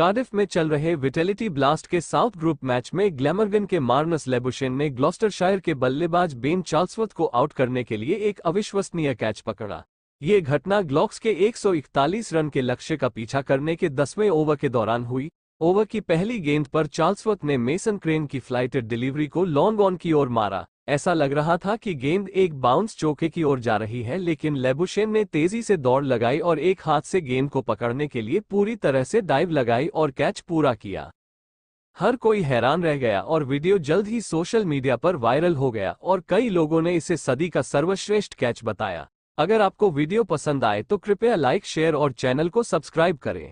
Cardiff में चल रहे विटेलिटी ब्लास्ट के साउथ ग्रुप मैच में ग्लैमरगन के मार्नस लेबुशेन ने ग्लॉस्टरशायर के बल्लेबाज बेन चार्ल्सवर्थ को आउट करने के लिए एक अविश्वसनीय कैच पकड़ा। ये घटना ग्लॉक्स के 141 रन के लक्ष्य का पीछा करने के दसवें ओवर के दौरान हुई। ओवर की पहली गेंद पर चार्ल्सवर्थ ने मेसन क्रेन की फ्लाइटेड डिलीवरी को लॉन्ग ऑन की ओर मारा। ऐसा लग रहा था कि गेंद एक बाउंस चौके की ओर जा रही है, लेकिन लेबुशेन ने तेज़ी से दौड़ लगाई और एक हाथ से गेंद को पकड़ने के लिए पूरी तरह से डाइव लगाई और कैच पूरा किया। हर कोई हैरान रह गया और वीडियो जल्द ही सोशल मीडिया पर वायरल हो गया और कई लोगों ने इसे सदी का सर्वश्रेष्ठ कैच बताया। अगर आपको वीडियो पसंद आए तो कृपया लाइक शेयर और चैनल को सब्सक्राइब करें।